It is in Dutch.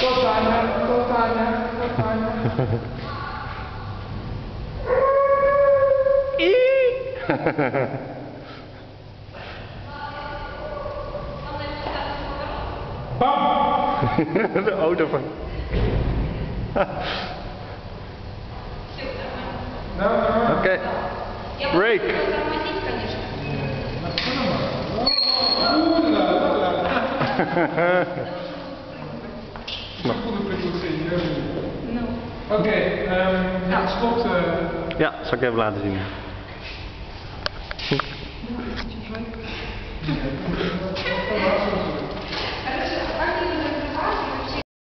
Totalnie, totalnie, totalnie. De auto van. nou, Oké. Break. Тормозить, конечно. goede prikkels Ну, Oké, ehm ja, het stopt. eh, Ja, zal ik even laten zien. ja,